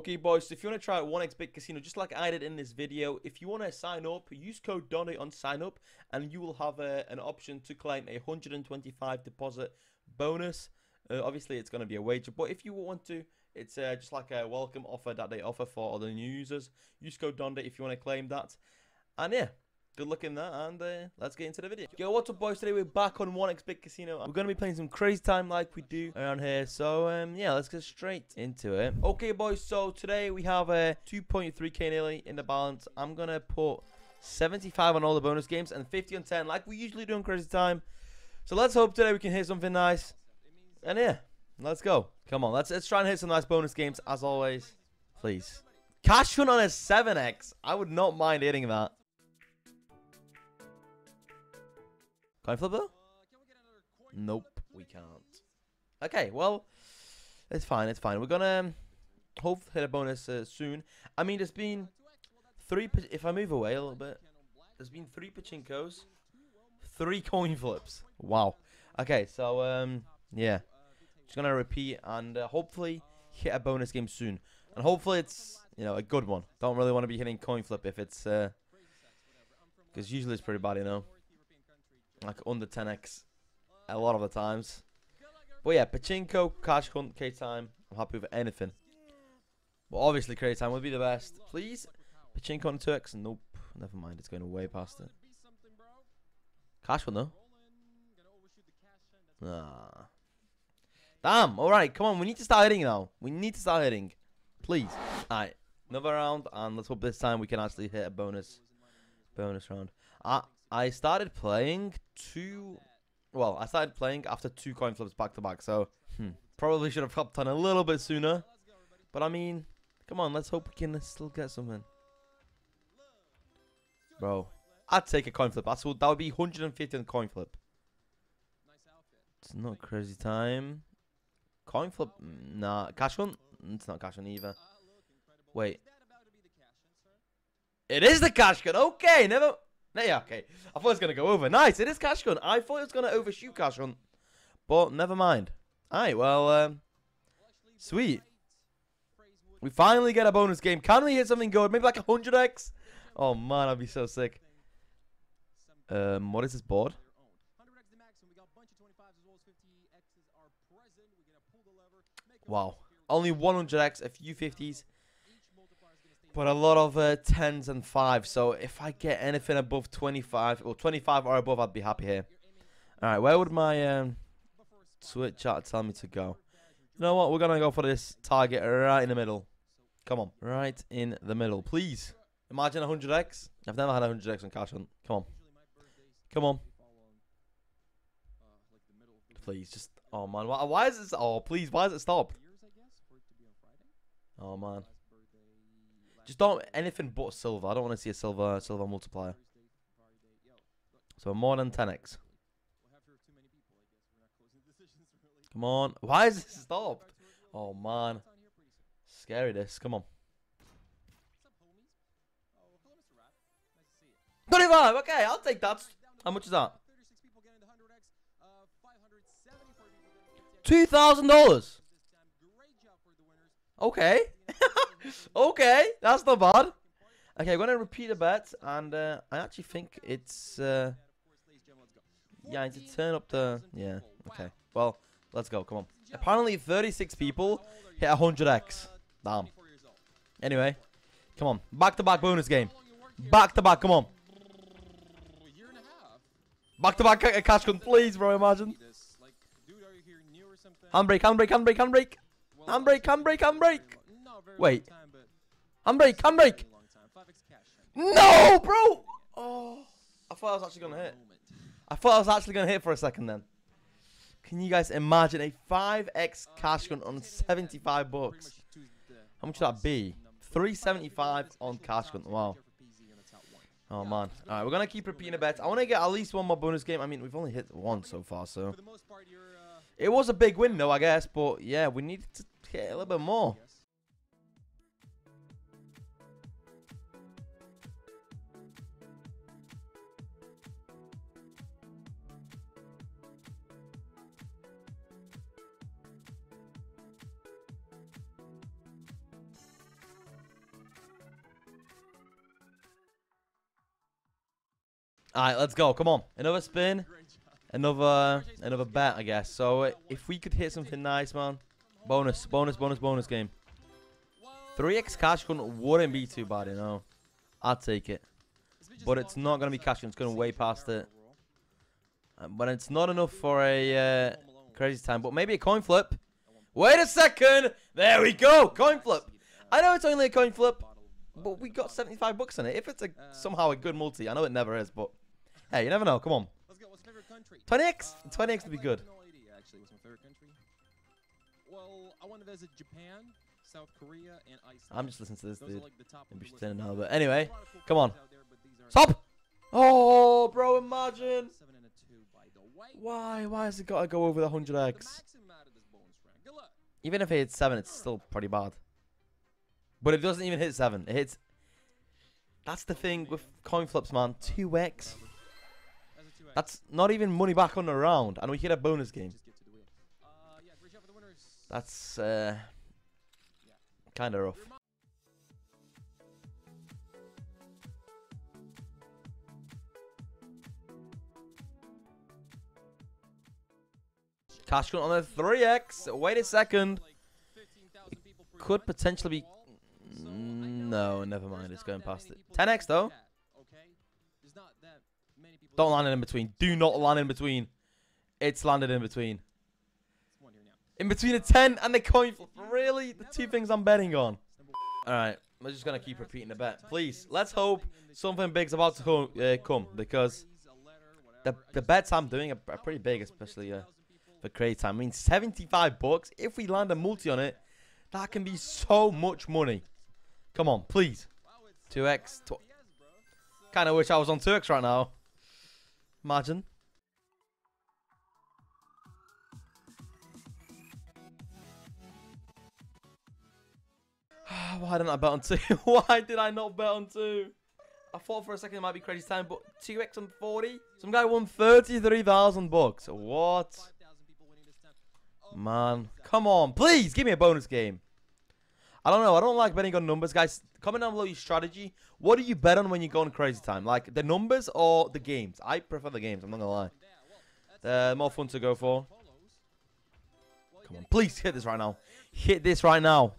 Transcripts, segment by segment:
Okay, boys, so if you want to try 1xBet Casino, just like I did in this video, if you want to sign up, use code DONNY on sign up, and you will have a, an option to claim a 125 deposit bonus. Uh, obviously, it's going to be a wager, but if you want to, it's uh, just like a welcome offer that they offer for other new users. Use code DONDE if you want to claim that. And yeah, good luck in that, and uh, let's get into the video. Yo, what's up, boys? Today we're back on 1xBet Casino. We're going to be playing some crazy time like we do around here. So, um, yeah, let's get straight into it. Okay, boys, so today we have a uh, 2.3k nearly in the balance. I'm going to put 75 on all the bonus games and 50 on 10 like we usually do in crazy time. So let's hope today we can hit something nice. And yeah, let's go. Come on, let's let's try and hit some nice bonus games as always. Please. Cash hunt on a 7x. I would not mind hitting that. Can I flip it? Nope, we can't. Okay, well, it's fine, it's fine. We're gonna um, hope hit a bonus uh, soon. I mean, there's been three. If I move away a little bit, there's been three pachinkos, three coin flips. Wow. Okay, so um, yeah, just gonna repeat and uh, hopefully hit a bonus game soon, and hopefully it's you know a good one. Don't really want to be hitting coin flip if it's uh, because usually it's pretty bad, you know like under 10x a lot of the times. But yeah, Pachinko, Cash Hunt, K-Time, I'm happy with anything. But obviously K-Time would be the best. Please, Pachinko on 2x, nope, never mind, it's going way past it. Cash Hunt though? Nah. Damn, alright, come on, we need to start hitting now. We need to start hitting. Please. Alright, another round, and let's hope this time we can actually hit a bonus bonus round. I I started playing two. Well, I started playing after two coin flips back to back, so hmm, probably should have hopped on a little bit sooner. But I mean, come on, let's hope we can still get something. Bro, I'd take a coin flip. That's that would be 150 on coin flip. It's not crazy time. Coin flip? Nah. Cash Hunt? It's not cash hunt either. Wait. It is the cash hunt. Okay, never. Yeah, okay. I thought it was going to go over. Nice, it is Cash Hunt. I thought it was going to overshoot Cash Hunt. But never mind. Alright, well, um, sweet. We finally get a bonus game. Can we hit something good? Maybe like a 100x? Oh, man, I'd be so sick. Um, what is this board? Wow. Only 100x, a few 50s. But a lot of uh, 10s and 5s. So if I get anything above 25, or 25 or above, I'd be happy here. Alright, where would my um, Twitch chat tell me to go? You know what? We're going to go for this target right in the middle. Come on. Right in the middle. Please. Imagine 100x. I've never had 100x on Cash Hunt. Come on. Come on. Please, just... Oh, man. Why, why is this... Oh, please. Why is it stopped? Oh, man. Just don't anything but silver. I don't want to see a silver silver multiplier. So more than 10x. Come on. Why is this stopped? Oh man. Scary this. Come on. 25. Okay, I'll take that. How much is that? Two thousand dollars. Okay. okay, that's not bad. Okay, I'm gonna repeat a bet, and uh, I actually think it's uh, yeah, I need to turn up the yeah. Okay, well, let's go. Come on. Apparently, 36 people hit 100x. Damn. Anyway, come on, back to back bonus game. Back to back, come on. Back to back cash hunt, please, bro. Imagine. Handbrake, handbrake, handbrake, handbrake. Handbrake, handbrake, handbrake. Wait. Handbrake, handbrake. No, bro. Oh, I thought I was actually gonna hit. I thought I was actually gonna hit for a second then. Can you guys imagine a 5x cash hunt on 75 bucks? How much would that be? 375 on cash hunt. Wow. Oh man. Alright, we're gonna keep repeating the bets. I wanna get at least one more bonus game. I mean, we've only hit one so far, so it was a big win though, I guess, but yeah, we need to hit a little bit more. All right, let's go. Come on, another spin, another another bet, I guess. So uh, if we could hit something nice, man, bonus, bonus, bonus, bonus game. 3x cash hunt wouldn't be too bad, you know. I'd take it. But it's not going to be cash hunt. It's going to way past it. Uh, but it's not enough for a uh, crazy time. But maybe a coin flip. Wait a second. There we go. Coin flip. I know it's only a coin flip. But we got 75 bucks in it. If it's a somehow a good multi. I know it never is. But hey, you never know. Come on. 20x? 20x uh, would be good. No idea actually what's my favorite country. Well, I want to visit Japan, South Korea, and Iceland. I'm just listening to this Those dude. are like the top of Maybe the she's list now. But anyway, a lot of cool come on. there, but these aren't- Stop. Oh, bro, imagine. Seven and a two, by the way. Why? Why has it got to go over the The 100x? maximum out of this bonus round. Good luck. Even if it hits 7, it's still pretty bad. But it doesn't even hit 7. It hits... That's the thing with coin flips, man. 2x. That's a 2x. That's not even money back on the round. And we hit a bonus game. Just get to the wheel. Uh, yeah, great job for the winners. That's uh, kind of rough. Cash on the 3x. Wait a second. It could potentially be- No, never mind. It's going past it. 10x though. Don't land it in between. Do not land in between. It's landed in between. In between a 10 and the coin flip. Really? The two things I'm betting on. Alright, we're just going to keep repeating the bet. Please, let's hope something big's about to co- uh, come because the, the bets I'm doing are, pretty big, especially uh, for crazy time. I mean, 75 bucks. If we land a multi on it, that can be so much money. Come on, please. 2x. Tw- kind of wish I was on 2x right now. Imagine. Why didn't I bet on 2? Why did I not bet on 2? I thought for a second it might be crazy time, but 2x on 40? Some guy won 33,000 bucks. What? Man, come on. Please, give me a bonus game. I don't know. I don't like betting on numbers, guys. Comment down below your strategy. What do you bet on when you go on crazy time? Like the numbers or the games? I prefer the games. I'm not gonna lie. They're more fun to go for. Come on, please hit this right now. Hit this right now.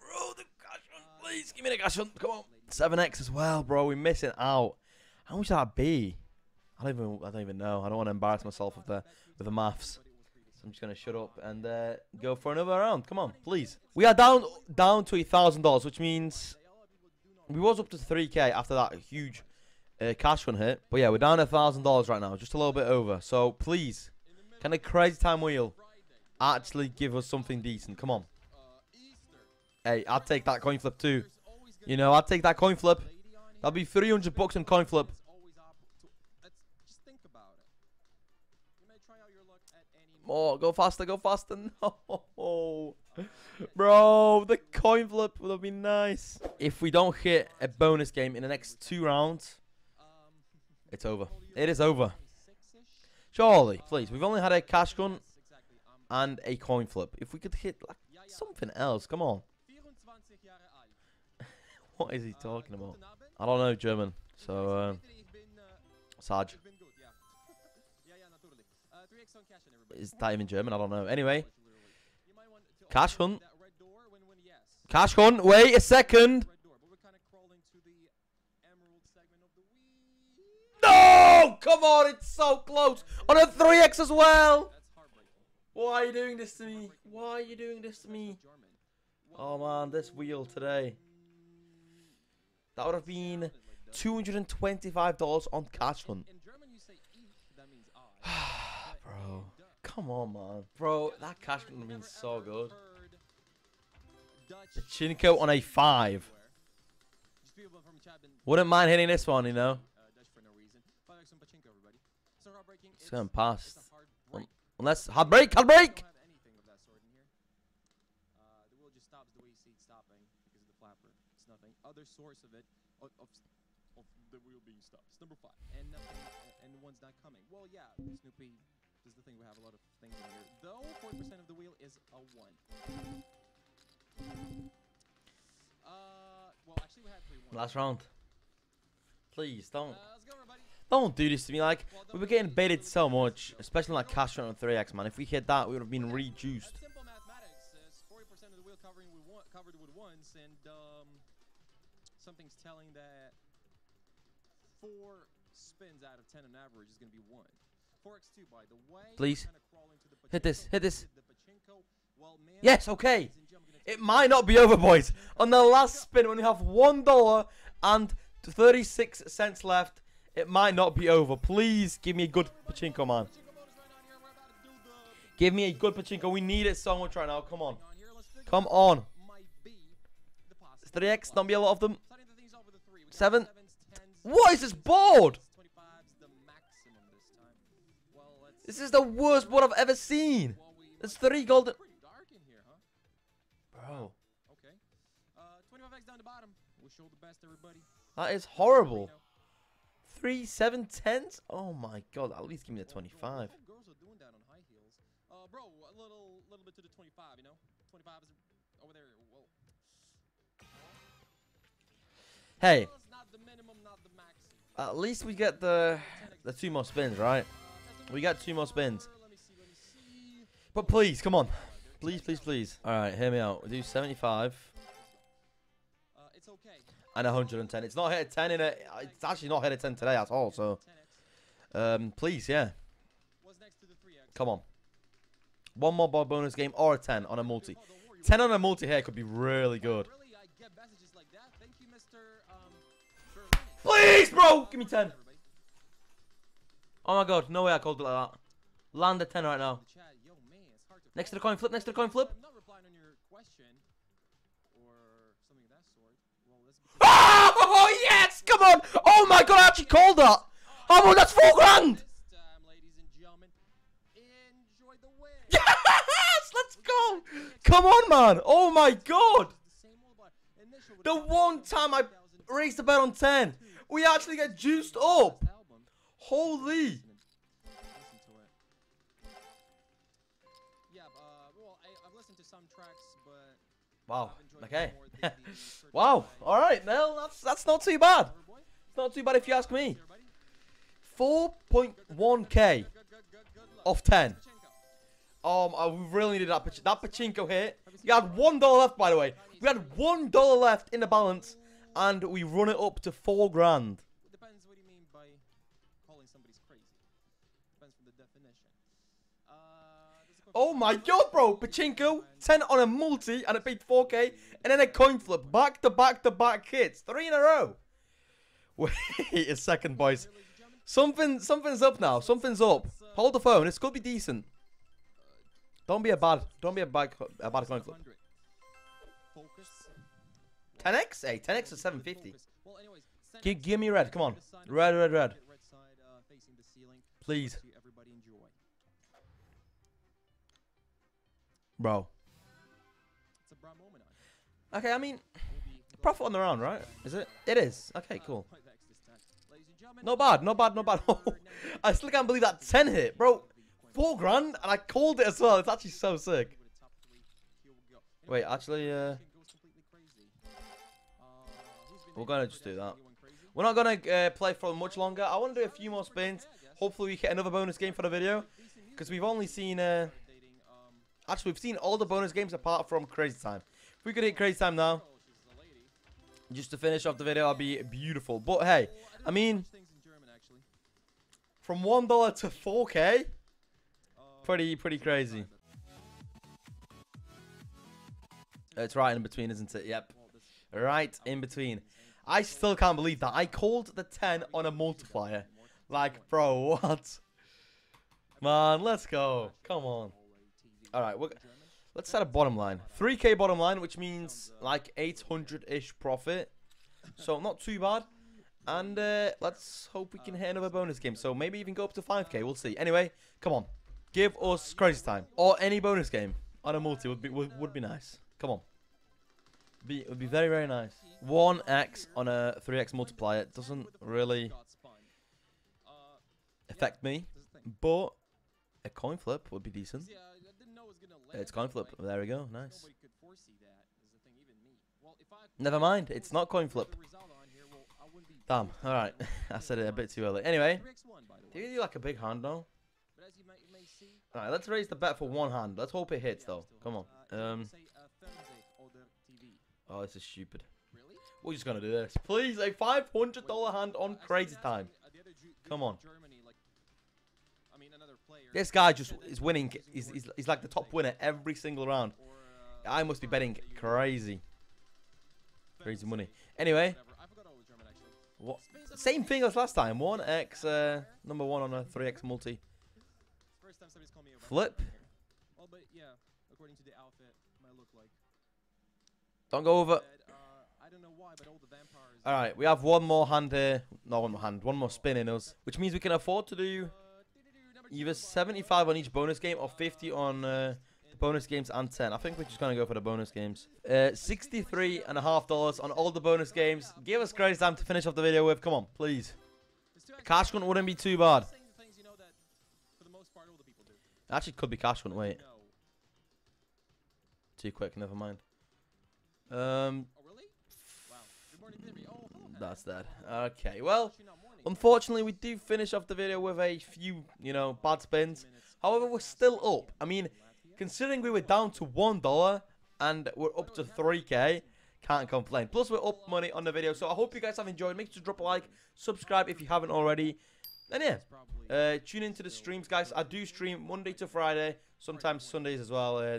Bro, the cash hunt, please give me the cash hunt. Come on. 7x as well, bro. We're missing out. How much that be? I don't even. I don't even know. I don't want to embarrass myself with the with the maths. So I'm just gonna shut up and uh, go for another round. Come on, please. We are down down to a thousand dollars, which means we was up to 3k after that huge uh, cash hunt hit. But yeah, we're down a thousand dollars right now, just a little bit over. So please, can a crazy time wheel actually give us something decent? Come on. Hey, I'd take that coin flip too. You know, I'd take that coin flip. That'll be 300 bucks in coin flip. Oh, go faster, go faster. No. Bro, the coin flip would have been nice. If we don't hit a bonus game in the next two rounds, Um, it's over. It is over. Surely, please. We've only had a cash hunt and a coin flip. If we could hit like something else, come on. What is he talking about? I don't know German, so uh, Sarge. Is that even German? I don't know. Anyway, cash hunt. Cash hunt. Wait a second. No! Come on, it's so close. On a 3x as well. Why are you doing this to me? Why are you doing this to me? Oh man, this wheel today. That would have been $225 on cash hunt. Bro, come on, man. Bro, that cash hunt would have been so good. Pachinko on a 5. Wouldn't mind hitting this one, you know. It's going past. Unless, hard break, hard break! anything of that sort in here. Uh, the wheel just stops the way you see it stopping because of the flapper. It's nothing. Other source of it, of, of, of the wheel being stopped. It's number five. And nothing, uh, and the one's not coming. Well, yeah, Snoopy is the thing. We have a lot of things in here. Though 40% of the wheel is a one. Uh, well, actually, we had three one. Last round. Please Uh, don't let's go, don't do this to me. Like Well, we were getting baited so much, especially like cash on 3x man. If we hit that, we would have been reduced. Simple mathematics. It's 40% of the wheel covering with one, covered with ones, and um, something's telling that four spins out of 10 on average is going to be one. 4x2, by the way. Please. gonna crawl into the Hit this, hit this. the pachinko. Well, man, Yes, okay. ladies and gentlemen, gonna It might not be over, boys. On the last spin, when you have one dollar and 36 cents left, it might not be over. Please give me a good pachinko, man. Pachinko bonus right on here. We're about to do the Give me a good pachinko. We need it so much right now. Come on. thing on here. Let's figure Come on. what might be the possible 3x, don't be a lot of them. Starting the things off with a three. We got Seven. What is this board? This is the worst board I've ever seen. There's three golden. Pretty dark in here, huh? Bro, Okay. Uh, 25x down the bottom. We'll show the best, everybody. that is horrible. Three, seven, tens? Oh my god, at least give me the 25. Girls are doing that on high heels? Uh, bro, a little, little bit to the 25. You know, 25 is over there. Well, Hey, well, it's not the minimum, not the maximum. at least we get the the two more spins, right? We got two more spins. But please, come on. Please, please, please. All right, hear me out. We do 75 Uh, it's okay. and 110. It's not hit a 10 in it. It's actually not hit a 10 today at all. So, um, please, yeah, What's next to the 3x? come on. One more bo- bonus game or a 10 on a multi. Oh, don't worry, 10 on a multi here could be really good. Please, bro, give me 10. Oh my god, no way I called it like that. Land a 10 right now. In the chat, yo, man, it's hard to Next to the coin flip, next to the coin flip. I'm not replying on your question or something of that sort. Well, let's be Oh, yes! Come on! Oh my god, I actually called that! Oh, well, that's four grand! Ladies and gentlemen, enjoy the win. Yes! Let's go! Come on, man! Oh my god! The same old bar. Initial with The about one time I raised the bet on 10, we actually get juiced up! Holy! Listen to it. Yeah, uh, well, I, I've listened to some tracks, but Wow, okay. more the, the certain wow, alright, Nell, that's, that's not too bad. It's not too bad if you ask me. 4.1k Good, good, good, good, good luck. off 10. Um, I really needed that, pach- that pachinko hit. You had one dollar left, by the way. We had one dollar left in the balance, and we run it up to four grand. Oh my god, bro! Pachinko, 10 on a multi, and it paid 4k, and then a coin flip. Back to back to back hits. Three in a row. Wait a second, boys. Something, something's up now. Something's up. Hold the phone. It's gonna be decent. Don't be a bad, don't be a bad, a bad coin flip. 10x? Hey, 10x is 750. Focus. Well, anyways, send Gi- it give me red. Come on. Red, red, red. Please, bro. Okay, I mean, profit on the round, right? Is it? It is. Okay, cool. 5x this time. Ladies and gentlemen, Not bad, not bad, not bad. I still can't believe that 10 hit, bro. Four grand, and I called it as well. It's actually so sick. Wait, actually, uh, we're gonna just do that? We're not gonna uh, play for much longer. I want to do a few more spins. Hopefully, we get another bonus game for the video. Because we've only seen, uh, actually, we've seen all the bonus games apart from Crazy Time. If we could hit Crazy Time now, just to finish off the video, that'd be beautiful. But hey, I mean- from one dollar to 4k, Uh, pretty, pretty crazy. It's right in between, isn't it? Yep. Right in between. I still can't believe that. I called the 10 on a multiplier. Like, bro, what? Man, let's go. Come on. Alright, we're- let's set a bottom line. 3k bottom line, which means like 800-ish profit. So not too bad. And uh, let's hope we can hit another bonus game. So maybe even go up to 5k. We'll see. Anyway, come on. Give us crazy time. Or any bonus game on a multi would be would, would be nice. Come on. Be it would be very very nice. One X on a three X multiplier doesn't really affect me, but a coin flip would be decent. It's coin flip. There we go. Nice. Nobody could foresee that. Is the Never mind, it's not coin flip. Damn, alright. I said it a bit too early. Anyway, do you do like a big hand now? But as you may, you may see, Alright, let's raise the bet for one hand. Let's hope it hits though. Come on. uh, Um, uh, Thursday on the TV. oh, this is stupid. We're just gonna do this. Please, a $500 hand on crazy time. uh, the other Ju- Come on. This guy just is winning. He's, he's, he's like the top winner every single round. I must be betting crazy. Crazy money. Anyway, what? Same thing as last time. 1x, uh, number one on a 3x multi. Flip. Don't go over. Said, uh, I don't know why, but all the vampires. All right, we have one more hand here. No, one more hand. One more spin in us, which means we can afford to do Uh, 75 on each bonus game or 50 on uh, the bonus games and 10. I think we're just gonna go for the bonus games. Uh, 63 and a half dollars on all the bonus games. Give us crazy time to finish off the video with. Come on, please. Cash hunt wouldn't be too bad. saying the things you know that, for the most part, all the people do. Actually, could be cash hunt. Wait, too quick. Never mind. Um, Oh, really? Wow. Good morning, Debbie. Oh, that's that. Okay, well. Unfortunately, we do finish off the video with a few, you know, bad spins. However, we're still up. I mean, considering we were down to one dollar and we're up to 3k, can't complain. Plus, we're up money on the video, so I hope you guys have enjoyed. Make sure to drop a like, subscribe if you haven't already, and yeah, uh, tune into the streams, guys. I do stream Monday to Friday, sometimes Sundays as well, uh,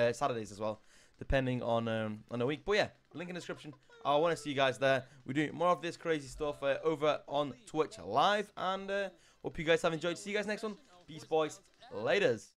uh, Saturdays as well, depending on um, on a week. But yeah, link in the description. I want to see you guys there. We're doing more of this crazy stuff uh, over on Twitch live, and uh, hope you guys have enjoyed. See you guys next one. Peace, boys. Laters.